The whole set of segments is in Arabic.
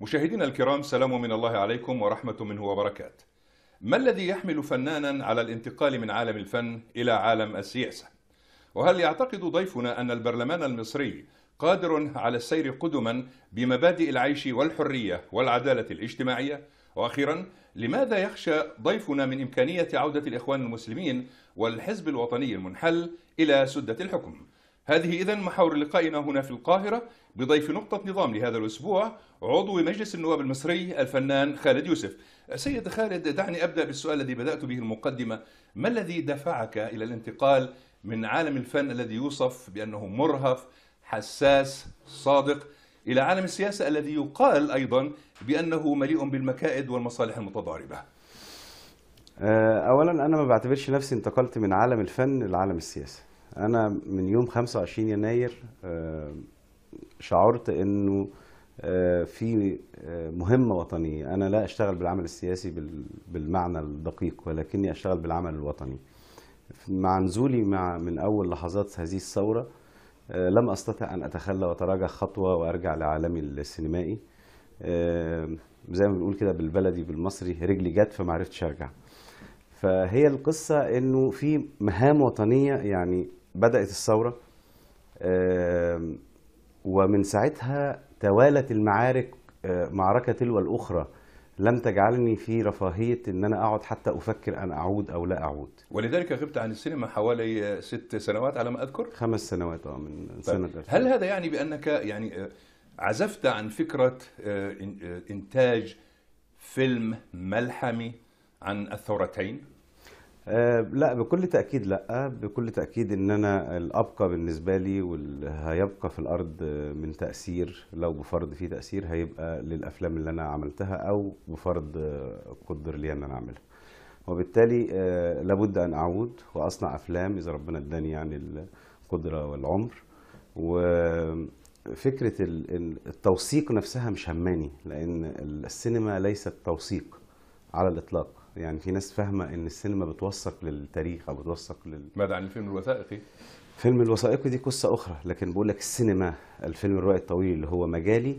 مشاهدينا الكرام سلام من الله عليكم ورحمة منه وبركاته. ما الذي يحمل فنانا على الانتقال من عالم الفن إلى عالم السياسة؟ وهل يعتقد ضيفنا أن البرلمان المصري قادر على السير قدما بمبادئ العيش والحرية والعدالة الاجتماعية؟ وأخيرا لماذا يخشى ضيفنا من إمكانية عودة الإخوان المسلمين والحزب الوطني المنحل إلى سدة الحكم؟ هذه إذا محاور لقائنا هنا في القاهرة بضيف نقطة نظام لهذا الأسبوع عضو مجلس النواب المصري الفنان خالد يوسف. سيد خالد دعني أبدأ بالسؤال الذي بدأت به المقدمة. ما الذي دفعك إلى الانتقال من عالم الفن الذي يوصف بأنه مرهف حساس صادق إلى عالم السياسة الذي يقال أيضا بأنه مليء بالمكائد والمصالح المتضاربة؟ اولا أنا ما بعتبرش نفسي انتقلت من عالم الفن لعالم السياسة. أنا من يوم 25 يناير آه، شعرت إنه آه، في آه، مهمة وطنية. أنا لا أشتغل بالعمل السياسي بال- بالمعنى الدقيق ولكني أشتغل بالعمل الوطني. مع نزولي مع من أول لحظات هذه الثورة لم أستطع أن أتخلى وأتراجع خطوة وأرجع لعالمي السينمائي. زي ما بنقول كده بالبلدي بالمصري رجلي جت فما عرفتش أرجع. فهي القصة إنه في مهام وطنية يعني بدأت الثورة ومن ساعتها توالت المعارك آه، معركة تلو الأخرى. لم تجعلني في رفاهية إن أنا أقعد حتى أفكر أن أعود أو لا أعود. ولذلك غبت عن السينما حوالي ست سنوات على ما أذكر. خمس سنوات آه من سنة طيب. هل هذا يعني بأنك يعني آه، عزفت عن فكرة آه، آه، إنتاج فيلم ملحمي عن الثورتين؟ آه، لا بكل تأكيد لا. بكل تأكيد إن أنا الأبقى بالنسبة لي واللي هيبقى في الأرض من تأثير لو بفرض فيه تأثير هيبقى للأفلام اللي أنا عملتها أو بفرض قدر لي إن أنا أعملها. وبالتالي آه، لابد أن أعود وأصنع أفلام إذا ربنا اداني يعني القدرة والعمر. وفكرة ال- ال- التوثيق نفسها مش هماني لأن السينما ليست توثيق على الإطلاق. يعني في ناس فاهمة إن السينما بتوثق للتاريخ أو بتوثق لل... ماذا عن الفيلم الوثائقي؟ فيلم الوثائقي دي قصة أخرى لكن بقول لك السينما الفيلم الرؤية الطويل اللي هو مجالي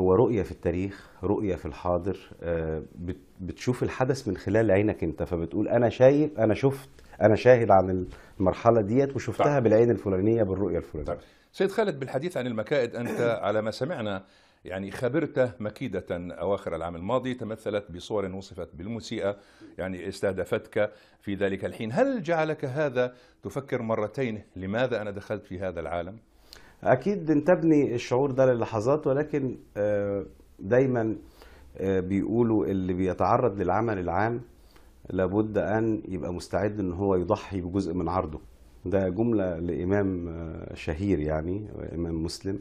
هو رؤية في التاريخ رؤية في الحاضر آه، بت- بتشوف الحدث من خلال عينك أنت فبتقول أنا شايف أنا شفت أنا شاهد عن المرحلة ديت وشفتها طيب. بالعين الفلانية بالرؤية الفلانية طيب سيد خالد بالحديث عن المكائد أنت على ما سمعنا يعني خبرت مكيدة أواخر العام الماضي تمثلت بصور وصفت بالمسيئة يعني استهدفتك في ذلك الحين. هل جعلك هذا تفكر مرتين؟ لماذا أنا دخلت في هذا العالم؟ أكيد انتابني الشعور ده للحظات ولكن آه، دايما آه، بيقولوا اللي بيتعرض للعمل العام لابد أن يبقى مستعد إن هو يضحي بجزء من عرضه. ده جملة لإمام آه، شهير يعني إمام مسلم.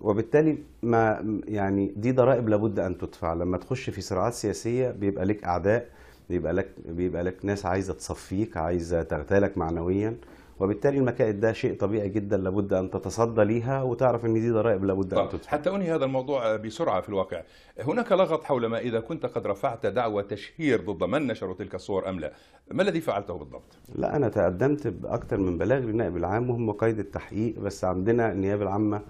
وبالتالي ما يعني دي ضرائب لابد أن تدفع. لما تخش في صراعات سياسية بيبقى لك أعداء بيبقى لك بيبقى لك ناس عايزة تصفيك عايزة تغتالك معنويا. وبالتالي المكائد ده شيء طبيعي جدا لابد أن تتصدى ليها وتعرف إن دي ضرائب لابد أن طيب تدفع حتى أنهي هذا الموضوع بسرعة في الواقع هناك لغط حول ما إذا كنت قد رفعت دعوى تشهير ضد من نشروا تلك الصور أم لا ما الذي فعلته بالضبط؟ لا أنا تقدمت بأكتر من بلاغ للنائب العام وهم قيد التحقيق بس عندنا النيابة العامة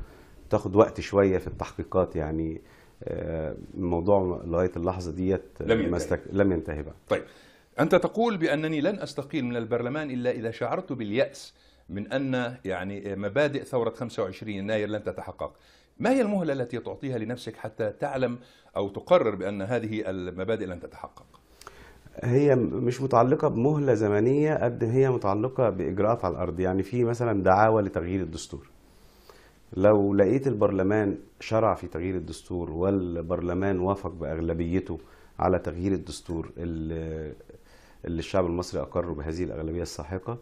تاخد وقت شوية في التحقيقات يعني آه، الموضوع لغاية اللحظة ديت لم ينتهي. لم ينتهي بقى طيب أنت تقول بأنني لن أستقيل من البرلمان إلا إذا شعرت باليأس من أن يعني مبادئ ثورة 25 يناير لن تتحقق. ما هي المهلة التي تعطيها لنفسك حتى تعلم أو تقرر بأن هذه المبادئ لن تتحقق؟ هي مش متعلقة بمهلة زمنية قد هي متعلقة بإجراءات على الأرض. يعني في مثلا دعاوى لتغيير الدستور. لو لقيت البرلمان شرع في تغيير الدستور والبرلمان وافق بأغلبيته على تغيير الدستور اللي الشعب المصري أقر بهذه الأغلبية الساحقة.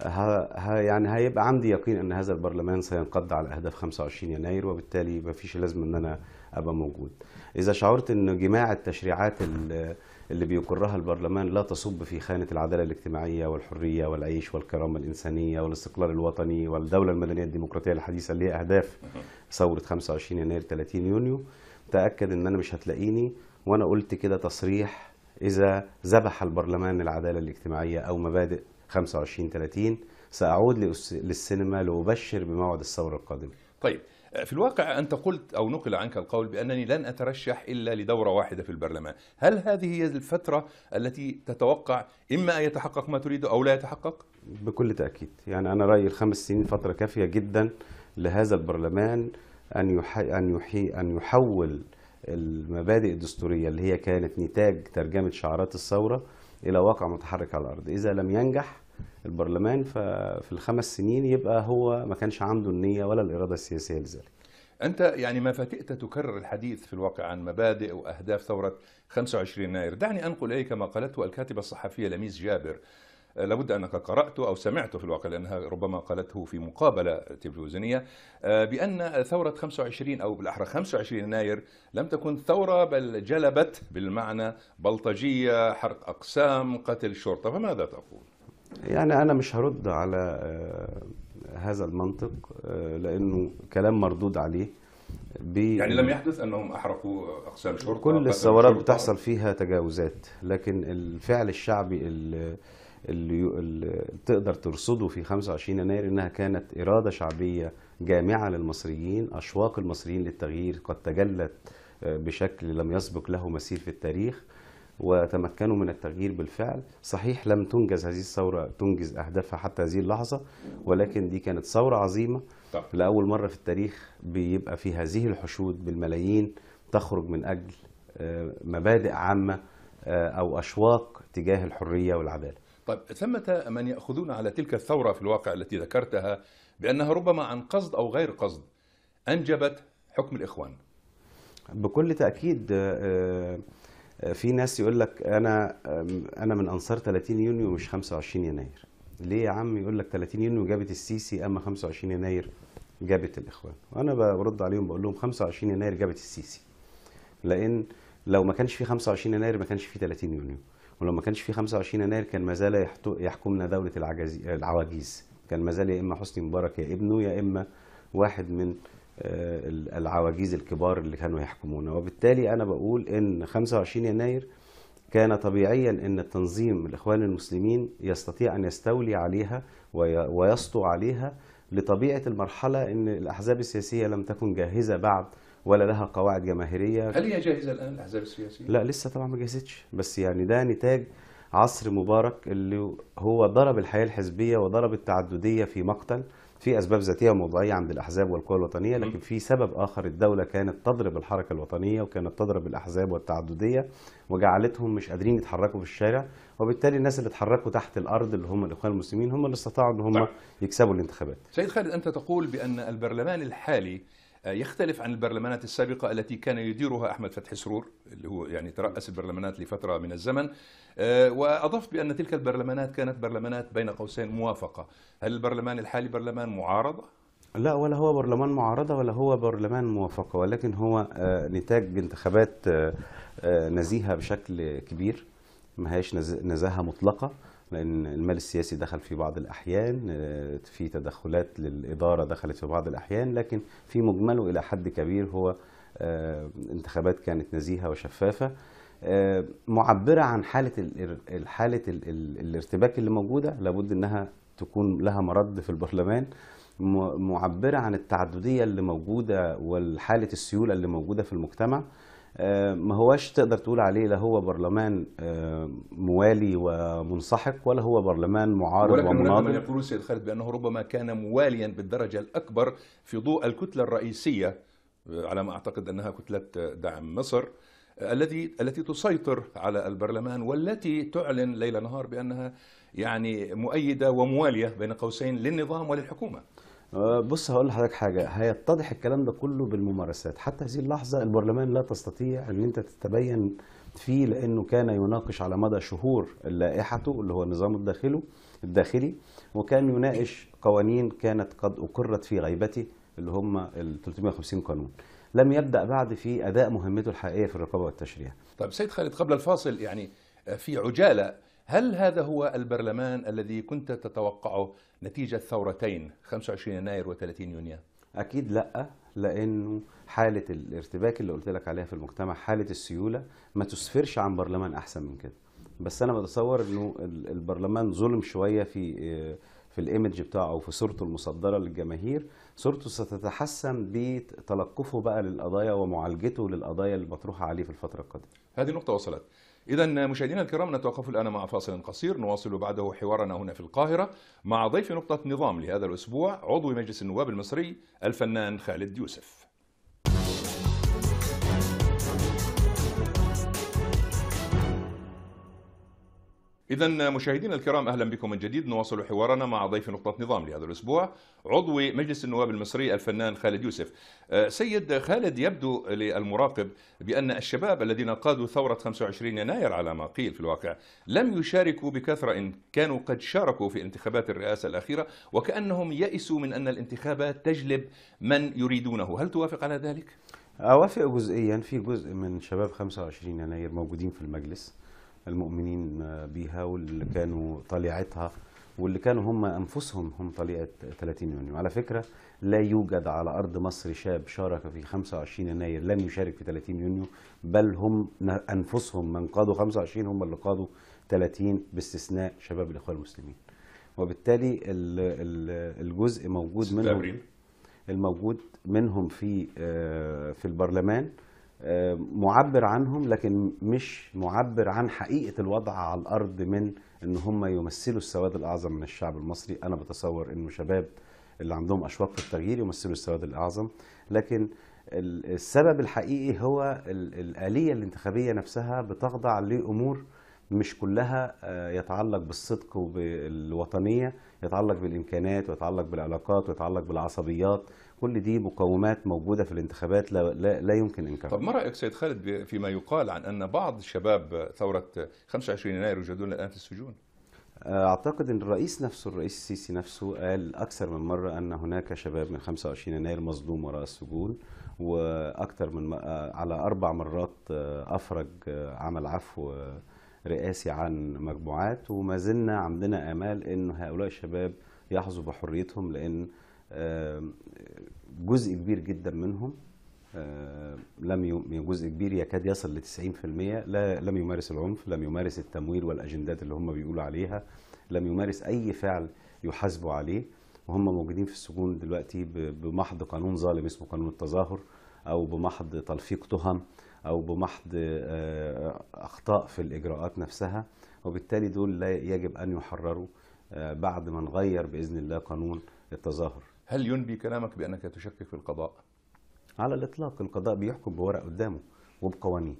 ها ها يعني هيبقى عندي يقين أن هذا البرلمان سينقض على أهداف 25 يناير وبالتالي مفيش لازم أن أنا أبقى موجود. إذا شعرت أن جماع التشريعات اللي بيقرها البرلمان لا تصب في خانة العدالة الاجتماعية والحرية والعيش والكرامة الإنسانية والاستقلال الوطني والدولة المدنية الديمقراطية الحديثة اللي هي أهداف ثورة 25 يناير 30 يونيو. تأكد أن أنا مش هتلاقيني. وأنا قلت كده تصريح إذا ذبح البرلمان العدالة الاجتماعية أو مبادئ 25 30 سأعود للسينما لأبشر بموعد الثورة القادمة. طيب في الواقع أنت قلت أو نقل عنك القول بأنني لن أترشح إلا لدورة واحدة في البرلمان. هل هذه هي الفترة التي تتوقع إما أن يتحقق ما تريد أو لا يتحقق؟ بكل تأكيد. يعني أنا رأيي الخمس سنين فترة كافية جدا لهذا البرلمان أن يحي أن يحي أن يحول المبادئ الدستورية اللي هي كانت نتاج ترجمة شعارات الثورة إلى واقع متحرك على الأرض. إذا لم ينجح البرلمان ففي الخمس سنين يبقى هو ما كانش عنده النية ولا الإرادة السياسية لذلك. أنت يعني ما فتئت تكرر الحديث في الواقع عن مبادئ وأهداف ثورة 25 يناير. دعني أنقل إليك ما قالته الكاتبة الصحفية لميس جابر. لابد أنك قرأته أو سمعته في الواقع لأنها ربما قالته في مقابلة تلفزيونية آه، بأن ثورة 25 أو بالأحرى 25 يناير لم تكن ثورة بل جلبت بالمعنى بلطجية حرق أقسام قتل شرطة فماذا تقول؟ يعني أنا مش هرد على آه، هذا المنطق آه، لأنه كلام مردود عليه يعني لم يحدث أنهم أحرقوا أقسام شرطة كل الثورات؟ بتحصل فيها تجاوزات لكن الفعل الشعبي اللي, اللي, تقدر ترصده في 25 يناير إنها كانت إرادة شعبية جامعة للمصريين أشواق المصريين للتغيير قد تجلت آه، بشكل لم يسبق له مثيل في التاريخ وتمكنوا من التغيير بالفعل. صحيح لم تنجز هذه الثورة تنجز أهدافها حتى هذه اللحظة ولكن دي كانت ثورة عظيمة. طب. لأول مرة في التاريخ بيبقى في هذه الحشود بالملايين تخرج من أجل آه، مبادئ عامة آه، أو أشواق تجاه الحرية والعدالة. طيب ثمة من يأخذون على تلك الثورة في الواقع التي ذكرتها بأنها ربما عن قصد أو غير قصد أنجبت حكم الإخوان. بكل تأكيد آه، آه، في ناس يقول لك أنا أنا من أنصار 30 يونيو مش 25 يناير. ليه يا عم يقول لك 30 يونيو جابت السيسي أما 25 يناير جابت الإخوان؟ وأنا برد عليهم بقول لهم 25 يناير جابت السيسي. لأن لو ما كانش في 25 يناير ما كانش في 30 يونيو. ولو ما كانش في 25 يناير كان ما زال يحكمنا دولة العجاز- العواجيز. كان ما زال يا إما حسني مبارك يا ابنه يا إما واحد من آه، العواجيز الكبار اللي كانوا يحكمونا. وبالتالي أنا بقول إن 25 يناير كان طبيعيا إن التنظيم الاخوان المسلمين يستطيع أن يستولي عليها وي- ويسطو عليها لطبيعة المرحلة إن الأحزاب السياسية لم تكن جاهزة بعد ولا لها قواعد جماهيرية هل هي جاهزة الآن الأحزاب السياسية؟ لا لسه طبعا ما جهزتش بس يعني ده نتاج عصر مبارك اللي هو ضرب الحياة الحزبية وضرب التعددية في مقتل في أسباب ذاتية وموضوعية عند الأحزاب والقوى الوطنية لكن في سبب آخر الدولة كانت تضرب الحركة الوطنية وكانت تضرب الأحزاب والتعددية وجعلتهم مش قادرين يتحركوا في الشارع وبالتالي الناس اللي اتحركوا تحت الأرض اللي هم الإخوان المسلمين هم اللي استطاعوا إن هم طيب. يكسبوا الانتخابات سيد خالد أنت تقول بأن البرلمان الحالي يختلف عن البرلمانات السابقة التي كان يديرها أحمد فتحي سرور اللي هو يعني ترأس البرلمانات لفترة من الزمن. آه، وأضفت بأن تلك البرلمانات كانت برلمانات بين قوسين موافقة. هل البرلمان الحالي برلمان معارضة؟ لا ولا هو برلمان معارضة ولا هو برلمان موافقة ولكن هو آه، نتاج انتخابات آه، نزيهة بشكل كبير. ما هيش نز- نزاهة مطلقة. لأن المال السياسي دخل في بعض الأحيان آه، في تدخلات للإدارة دخلت في بعض الأحيان لكن في مجمله إلى حد كبير هو آه، انتخابات كانت نزيهة وشفافة. آه، معبرة عن ال- ال- الارتباك اللي موجودة لابد إنها تكون لها مرد في البرلمان. م- معبرة عن التعددية اللي موجودة والحالة السيولة اللي موجودة في المجتمع. ما هواش تقدر تقول عليه لا هو برلمان آه، موالي ومنسحق ولا هو برلمان معارض ولكن ومناضل. يقول سيد خالد بأنه ربما كان مواليا بالدرجة الأكبر في ضوء الكتلة الرئيسية آه، على ما أعتقد أنها كتلة آه، دعم مصر آه، الذي التي تسيطر على البرلمان والتي تعلن ليل نهار بأنها يعني مؤيدة وموالية بين قوسين للنظام وللحكومة. آه، بص هقول لحضرتك حاجة. هيتضح الكلام ده كله بالممارسات. حتى هذه اللحظة البرلمان لا تستطيع أن أنت تتبين فيه لأنه كان يناقش على مدى شهور لائحته اللي هو النظام الداخلي الداخلي وكان يناقش قوانين كانت قد أقرت في غيبته اللي هم ال 350 قانون. لم يبدأ بعد في أداء مهمته الحقيقية في الرقابة والتشريع. طيب سيد خالد قبل الفاصل يعني آه، في عجالة هل هذا هو البرلمان الذي كنت تتوقعه نتيجة ثورتين 25 يناير و30 يونيو؟ أكيد لأ لأنه حالة الارتباك اللي قلت لك عليها في المجتمع حالة السيولة ما تسفرش عن برلمان أحسن من كده. بس أنا بتصور ال- البرلمان ظلم شوية في في الايمج بتاعه في صورته المصدرة للجماهير. صورته ستتحسن بتلقفه بقى للقضايا ومعالجته للقضايا المطروحه عليه في الفترة القادمة. هذه نقطة وصلت. إذا مشاهدينا الكرام نتوقف الآن مع فاصل قصير. نواصل بعده حوارنا هنا في القاهرة مع ضيف نقطة نظام لهذا الأسبوع عضو مجلس النواب المصري الفنان خالد يوسف. إذا مشاهدينا الكرام أهلا بكم من جديد. نواصل حوارنا مع ضيف نقطة نظام لهذا الأسبوع عضو مجلس النواب المصري الفنان خالد يوسف. آه، سيد خالد يبدو للمراقب بأن الشباب الذين قادوا ثورة 25 يناير على ما قيل في الواقع لم يشاركوا بكثرة إن كانوا قد شاركوا في انتخابات الرئاسة الأخيرة وكأنهم يئسوا من أن الانتخابات تجلب من يريدونه. هل توافق على ذلك؟ أوافق جزئيا. في جزء من شباب 25 يناير موجودين في المجلس. المؤمنين بيها واللي كانوا طليعتها واللي كانوا هم أنفسهم هم طليعة 30 يونيو. على فكرة لا يوجد على أرض مصر شاب شارك في 25 يناير لم يشارك في 30 يونيو بل هم أنفسهم من قادوا 25 هم اللي قادوا 30 باستثناء شباب الاخوان المسلمين. وبالتالي ال- ال- الجزء موجود 6 منهم الموجود منهم في آه، في البرلمان معبر عنهم لكن مش معبر عن حقيقة الوضع على الأرض من إن هم يمثلوا السواد الأعظم من الشعب المصري. أنا بتصور إنه شباب اللي عندهم أشواق في التغيير يمثلوا السواد الأعظم. لكن ال- السبب الحقيقي هو ال- الآلية الانتخابية نفسها بتخضع لأمور مش كلها آه، يتعلق بالصدق وبالوطنية يتعلق بالإمكانات ويتعلق بالعلاقات ويتعلق بالعصبيات. كل دي مقومات موجودة في الانتخابات لا, لا, لا يمكن إنكارها. طب ما رأيك سيد خالد فيما يقال عن أن بعض شباب ثورة 25 يناير يوجدون الآن في السجون؟ أعتقد أن الرئيس نفسه الرئيس السيسي نفسه قال أكثر من مرة أن هناك شباب من 25 يناير مظلوم وراء السجون وأكثر من آه، على أربع مرات آه، أفرج آه، عمل عفو آه، رئاسي عن مجموعات وما زلنا عندنا آمال أن هؤلاء الشباب يحظوا بحريتهم آه، جزء كبير جدا منهم لم ي- جزء كبير يكاد يصل ل 90% لا لم يمارس العنف لم يمارس التمويل والأجندات اللي هم بيقولوا عليها لم يمارس أي فعل يحاسبوا عليه. وهم موجودين في السجون دلوقتي بمحض قانون ظالم اسمه قانون التظاهر أو بمحض تلفيق تهم أو بمحض آه، أخطاء في الإجراءات نفسها. وبالتالي دول لا يجب أن يحرروا آه، بعد ما نغير بإذن الله قانون التظاهر. هل ينبي كلامك بأنك تشكك في القضاء؟ على الإطلاق القضاء بيحكم بورق قدامه وبقوانين.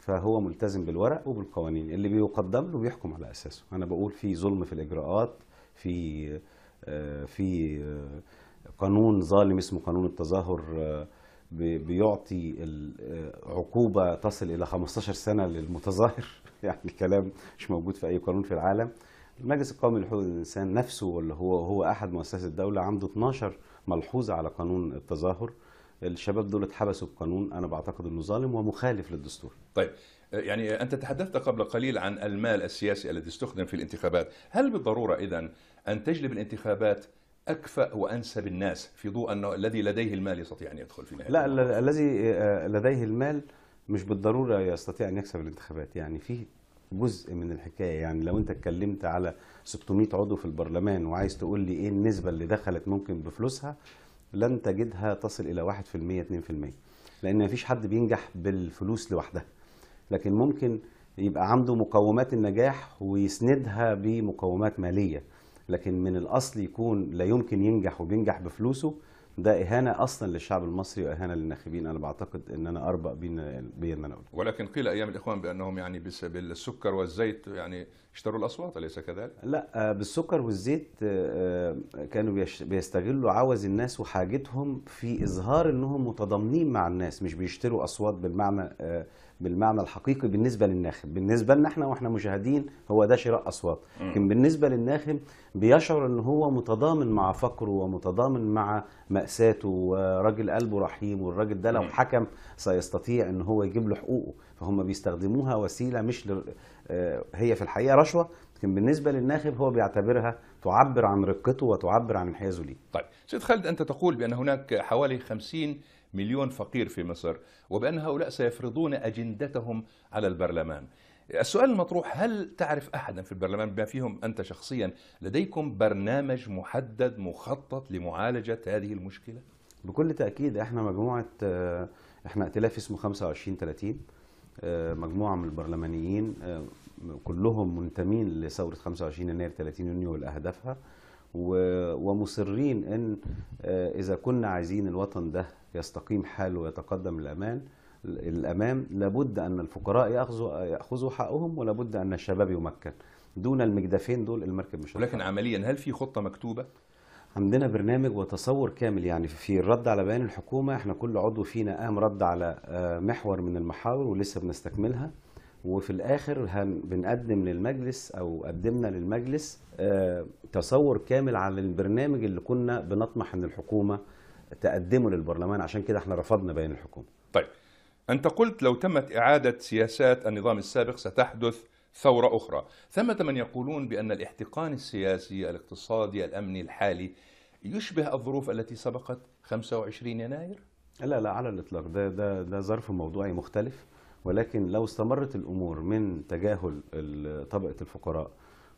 فهو ملتزم بالورق وبالقوانين. اللي بيقدم له بيحكم على أساسه. أنا بقول في ظلم في الإجراءات في آه، في آه، قانون ظالم اسمه قانون التظاهر آه، بي- بيعطي عقوبة تصل إلى 15 سنة للمتظاهر. يعني كلام مش موجود في أي قانون في العالم. المجلس القومي لحقوق الإنسان نفسه واللي هو هو أحد مؤسسات الدولة عنده 12 ملحوظة على قانون التظاهر. الشباب دول اتحبسوا بقانون أنا بعتقد إنه ظالم ومخالف للدستور. طيب يعني أنت تحدثت قبل قليل عن المال السياسي الذي استخدم في الانتخابات. هل بالضرورة إذن أن تجلب الانتخابات أكفأ وأنسب الناس في ضوء أنه الذي لديه المال يستطيع أن يدخل في نهاية لا الذي آه، لديه المال مش بالضرورة يستطيع أن يكسب الانتخابات. يعني في جزء من الحكاية. يعني لو أنت اتكلمت على 600 عضو في البرلمان وعايز تقول لي إيه النسبة اللي دخلت ممكن بفلوسها لن تجدها تصل إلى 1% 2% لأن مفيش حد بينجح بالفلوس لوحدها. لكن ممكن يبقى عنده مقومات النجاح ويسندها بمقومات مالية لكن من الأصل يكون لا يمكن ينجح وبينجح بفلوسه ده إهانة أصلا للشعب المصري وإهانة للناخبين أنا بعتقد إن أنا أربأ بين بين إن أنا أقول ولكن قيل أيام الإخوان بأنهم يعني بالسكر والزيت يعني اشتروا الأصوات أليس كذلك؟ لا آه، بالسكر والزيت آه، آه، كانوا بيستغلوا عوز الناس وحاجتهم في إظهار إنهم متضامنين مع الناس مش بيشتروا أصوات بالمعنى بالمعنى الحقيقي بالنسبة للناخب. بالنسبة لنا إحنا وإحنا مشاهدين هو ده شراء أصوات. لكن بالنسبة للناخب بيشعر إن هو متضامن مع فقره ومتضامن مع مأساته وراجل قلبه رحيم والراجل ده لو. حكم سيستطيع إن هو يجيب له حقوقه. فهم بيستخدموها وسيلة مش ل... آه، هي في الحقيقة رشوة لكن بالنسبة للناخب هو بيعتبرها تعبر عن رقته وتعبر عن انحيازه ليه طيب سيد خالد أنت تقول بأن هناك حوالي 50 مليون فقير في مصر وبأن هؤلاء سيفرضون أجندتهم على البرلمان السؤال المطروح هل تعرف أحدا في البرلمان بما فيهم أنت شخصيا لديكم برنامج محدد مخطط لمعالجة هذه المشكلة؟ بكل تأكيد إحنا مجموعة آه، إحنا ائتلاف اسمه 25 30 آه، مجموعة من البرلمانيين آه، كلهم منتمين لثورة 25 يناير 30 يونيو لأهدافها و- ومصرين إن آه، إذا كنا عايزين الوطن ده يستقيم حاله ويتقدم للأمان الأمام لابد أن الفقراء يأخذوا يأخذوا حقهم ولابد أن الشباب يمكن دون المجدفين دول المركب مش ولكن هتطلع. عمليا هل في خطة مكتوبة؟ عندنا برنامج وتصور كامل يعني في الرد على بيان الحكومة إحنا كل عضو فينا قام رد على آه، محور من المحاور ولسه بنستكملها وفي الآخر هن بنقدم للمجلس أو قدمنا للمجلس آه، تصور كامل على البرنامج اللي كنا بنطمح إن الحكومة تقدمه للبرلمان. عشان كده إحنا رفضنا بيان الحكومة. طيب أنت قلت لو تمت إعادة سياسات النظام السابق ستحدث ثورة أخرى. ثمة من يقولون بأن الاحتقان السياسي الاقتصادي الأمني الحالي يشبه الظروف التي سبقت 25 يناير؟ لا لا على الإطلاق. ده ده ده ظرف موضوعي مختلف. ولكن لو استمرت الأمور من تجاهل طبقة الفقراء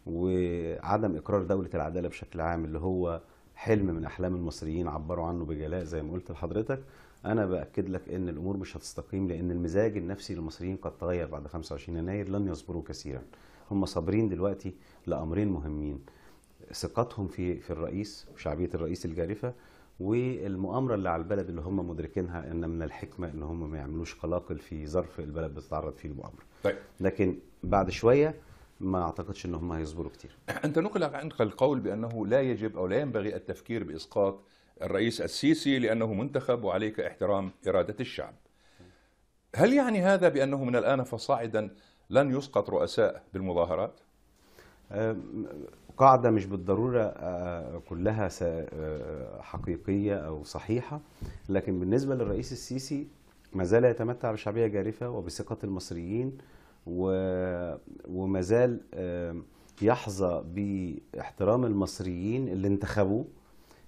وعدم إقرار دولة العدالة بشكل عام اللي هو حلم من أحلام المصريين عبروا عنه بجلاء زي ما قلت لحضرتك أنا بأكد لك إن الأمور مش هتستقيم لأن المزاج النفسي للمصريين قد تغير بعد 25 يناير لن يصبروا كثيرا. هم صابرين دلوقتي لأمرين مهمين. ثقتهم في في الرئيس وشعبيه الرئيس الجارفة والمؤامرة اللي على البلد اللي هم مدركينها إن من الحكمة إن هم ما يعملوش قلاقل في ظرف البلد بتتعرض فيه لمؤامرة. طيب. لكن بعد شوية ما أعتقدش إن هم هيصبروا كتير. أنت نقل عنك القول بأنه لا يجب أو لا ينبغي التفكير بإسقاط الرئيس السيسي لأنه منتخب وعليك احترام إرادة الشعب. هل يعني هذا بأنه من الآن فصاعدا لن يسقط رؤساء بالمظاهرات؟ قاعدة مش بالضرورة آه، كلها آه، حقيقية أو صحيحة لكن بالنسبة للرئيس السيسي ما زال يتمتع بشعبية جارفة وبثقة المصريين وما زال آم، يحظى باحترام المصريين اللي انتخبوه.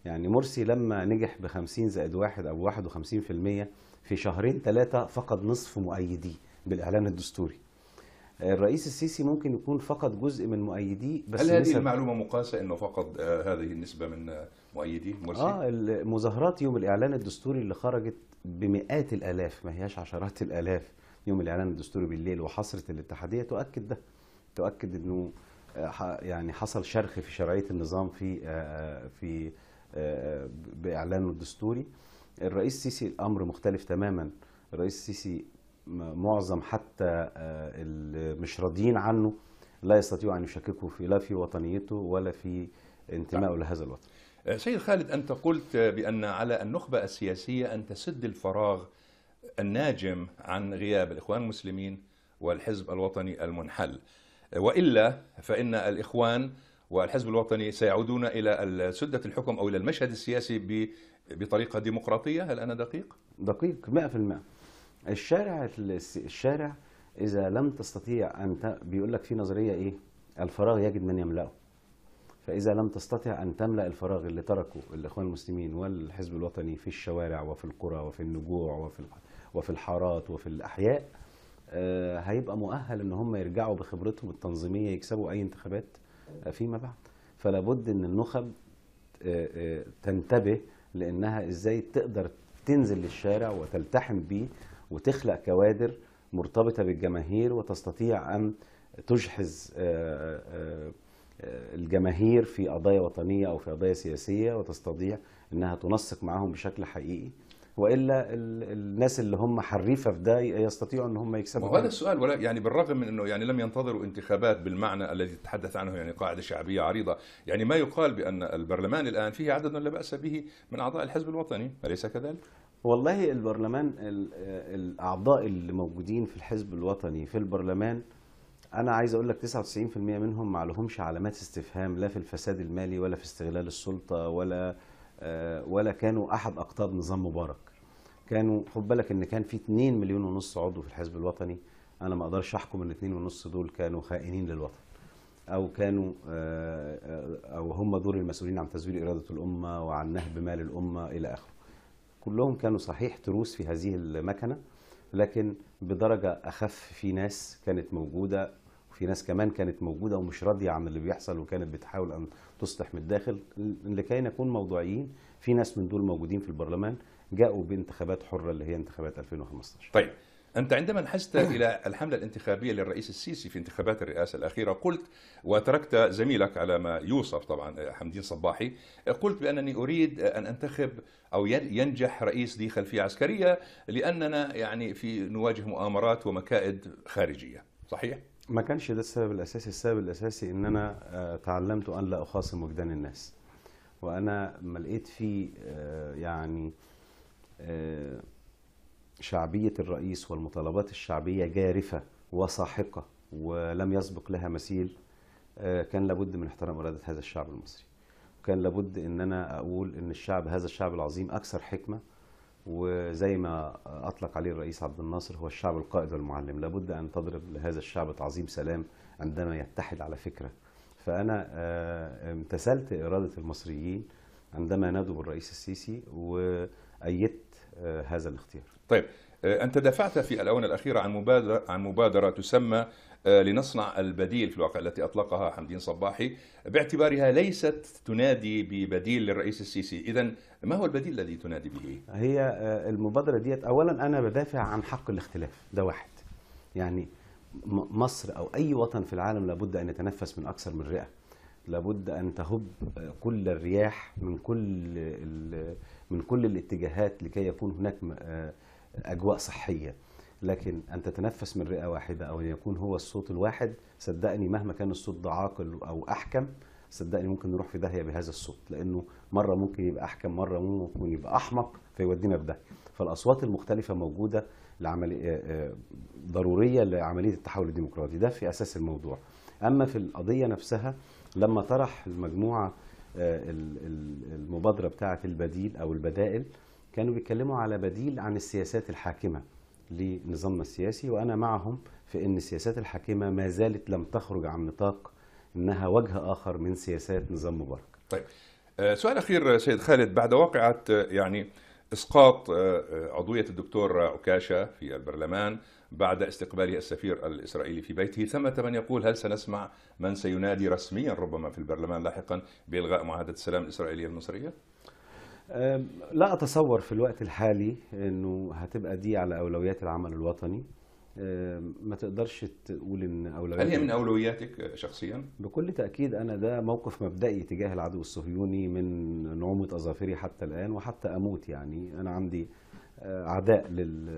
يعني مرسي لما نجح ب 50 زائد واحد أو 51% في شهرين ثلاثة فقد نصف مؤيديه بالإعلان الدستوري. الرئيس السيسي ممكن يكون فقد جزء من مؤيديه بس هل هذه نسب- المعلومة مقاسة أنه فقد آه، هذه النسبة من آه، مؤيديه مرسي؟ آه المظاهرات يوم الإعلان الدستوري اللي خرجت بمئات الآلاف ما هياش عشرات الآلاف يوم الإعلان الدستوري بالليل وحصرت الاتحادية تؤكد ده تؤكد إنه آه، يعني حصل شرخ في شرعية النظام في في بإعلانه الدستوري الرئيس السيسي الأمر مختلف تماما الرئيس السيسي معظم حتى آه، اللي مش راضيين عنه لا يستطيعوا أن يشككوا في لا في وطنيته ولا في انتمائه لهذا الوطن. آه، سيد خالد أنت قلت بأن على النخبة السياسية أن تسد الفراغ الناجم عن غياب الإخوان المسلمين والحزب الوطني المنحل. آه، وإلا فإن الإخوان والحزب الوطني سيعودون إلى سدة الحكم أو إلى المشهد السياسي ب- بطريقة ديمقراطية. هل أنا دقيق؟ دقيق 100% الشارع الشارع إذا لم تستطيع أن ت... بيقول لك في نظرية إيه؟ الفراغ يجد من يملأه. فإذا لم تستطع أن تملأ الفراغ اللي تركه الإخوان المسلمين والحزب الوطني في الشوارع وفي القرى وفي النجوع وفي وفي الحارات وفي الأحياء آه، هيبقى مؤهل إن هم يرجعوا بخبرتهم التنظيمية يكسبوا أي انتخابات آه، فيما بعد. فلا بد إن النخب آه، آه، تنتبه لإنها إزاي تقدر تنزل للشارع وتلتحم بيه وتخلق كوادر مرتبطة بالجماهير وتستطيع أن تجحز آه، آه، آه، الجماهير في قضايا وطنية أو في قضايا سياسية وتستطيع إنها تنسق معهم بشكل حقيقي وإلا ال- الناس اللي هم حريفة في ده يستطيعوا إن هم يكسبوا وهذا السؤال ولا يعني بالرغم من إنه يعني لم ينتظروا انتخابات بالمعنى الذي تحدث عنه يعني قاعدة شعبية عريضة، يعني ما يقال بأن البرلمان الآن فيه عدد لا بأس به من أعضاء الحزب الوطني، أليس كذلك؟ والله البرلمان ال- الأعضاء اللي موجودين في الحزب الوطني في البرلمان أنا عايز أقول لك 99% منهم ما لهمش علامات استفهام لا في الفساد المالي ولا في استغلال السلطة ولا آه، ولا كانوا أحد أقطاب نظام مبارك. كانوا خد بالك إن كان في 2 مليون ونص عضو في الحزب الوطني أنا ما أقدرش أحكم إن 2 ونص دول كانوا خائنين للوطن. أو كانوا آه، آه، أو هم دول المسؤولين عن تزوير إرادة الأمة وعن نهب مال الأمة إلى آخره. كلهم كانوا صحيح تروس في هذه المكنة لكن بدرجة أخف في ناس كانت موجودة وفي ناس كمان كانت موجودة ومش راضية عن اللي بيحصل وكانت بتحاول أن تصلح من الداخل. لكي نكون موضوعيين في ناس من دول موجودين في البرلمان جاءوا بانتخابات حرة اللي هي انتخابات 2015 طيب أنت عندما انحست إلى الحملة الانتخابية للرئيس السيسي في انتخابات الرئاسة الأخيرة قلت وتركت زميلك على ما يوصف طبعا حمدين صباحي قلت بأنني أريد أن أنتخب أو ينجح رئيس ذي خلفية عسكرية لأننا يعني في نواجه مؤامرات ومكائد خارجية. صحيح؟ ما كانش ده السبب الأساسي. السبب الأساسي إن أنا آه، تعلمت أن لا أخاصم وجدان الناس. وأنا ما لقيت فيه آه، يعني آه، شعبية الرئيس والمطالبات الشعبية جارفة وساحقة ولم يسبق لها مثيل آه، كان لابد من احترام إرادة هذا الشعب المصري. وكان لابد إن أنا أقول إن الشعب هذا الشعب العظيم أكثر حكمة وزي ما أطلق عليه الرئيس عبد الناصر هو الشعب القائد والمعلم. لابد أن تضرب لهذا الشعب تعظيم سلام عندما يتحد على فكرة. فأنا آه، امتثلت إرادة المصريين عندما نادوا بالرئيس السيسي وأيدت هذا الاختيار. طيب آه، أنت دافعت في الآونة الأخيرة عن مبادرة عن مبادرة تسمى آه، لنصنع البديل في الواقع التي أطلقها حمدين صباحي باعتبارها ليست تنادي ببديل للرئيس السيسي. إذا ما هو البديل الذي تنادي به؟ هي آه، المبادرة ديت أولا أنا بدافع عن حق الاختلاف. ده واحد. يعني مصر أو أي وطن في العالم لابد أن يتنفس من أكثر من رئة. لابد أن تهب آه، كل الرياح من كل من كل الاتجاهات لكي يكون هناك آه، أجواء صحية. لكن أن تتنفس من رئة واحدة أو أن يكون هو الصوت الواحد صدقني مهما كان الصوت ده عاقل أو أحكم صدقني ممكن نروح في داهية بهذا الصوت لأنه مرة ممكن يبقى أحكم مرة ممكن يبقى أحمق فيودينا في داهية فالأصوات المختلفة موجودة لعملية ضرورية لعملية التحول الديمقراطي. ده في أساس الموضوع. أما في القضية نفسها لما طرح المجموعة آه، ال- ال- المبادرة بتاعة البديل أو البدائل كانوا بيتكلموا على بديل عن السياسات الحاكمة لنظامنا السياسي وأنا معهم في أن السياسات الحاكمة ما زالت لم تخرج عن نطاق أنها وجه آخر من سياسات نظام مبارك. طيب آه، سؤال أخير سيد خالد. بعد واقعة آه، يعني إسقاط آه، عضوية الدكتور عكاشة في البرلمان بعد استقباله السفير الإسرائيلي في بيته ثمة من يقول هل سنسمع من سينادي رسميا ربما في البرلمان لاحقا بإلغاء معاهدة السلام الإسرائيلية المصرية؟ لا أتصور في الوقت الحالي أنه هتبقى دي على أولويات العمل الوطني ما تقدرش تقول أن أولويات هل هي من أولوياتك آه، شخصيا؟ بكل تأكيد أنا ده موقف مبدئي تجاه العدو الصهيوني من نعومة أظافري حتى الآن وحتى أموت يعني أنا عندي آه، عداء لل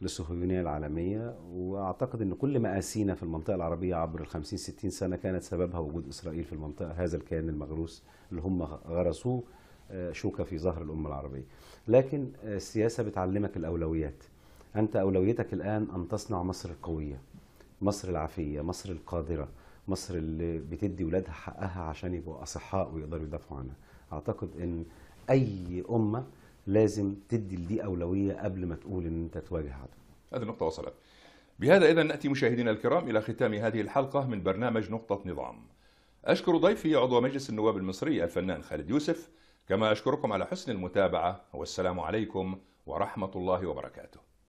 للصهيونية العالمية وأعتقد أن كل مآسينا في المنطقة العربية عبر الخمسين ستين سنة كانت سببها وجود إسرائيل في المنطقة. هذا الكيان المغروس اللي هم غرسوه آه، شوكة في ظهر الأمة العربية. لكن آه، السياسة بتعلمك الأولويات. أنت أولويتك الآن أن تصنع مصر القوية مصر العافية مصر القادرة مصر اللي بتدي ولادها حقها عشان يبقوا أصحاء ويقدروا يدافعوا عنها. أعتقد أن أي أمة لازم تدي لدي أولوية قبل ما تقول أن أنت تواجه عدو. هذه النقطة وصلت. بهذا إذا نأتي مشاهدينا الكرام إلى ختام هذه الحلقة من برنامج نقطة نظام. أشكر ضيفي عضو مجلس النواب المصري الفنان خالد يوسف كما أشكركم على حسن المتابعة والسلام عليكم ورحمة الله وبركاته.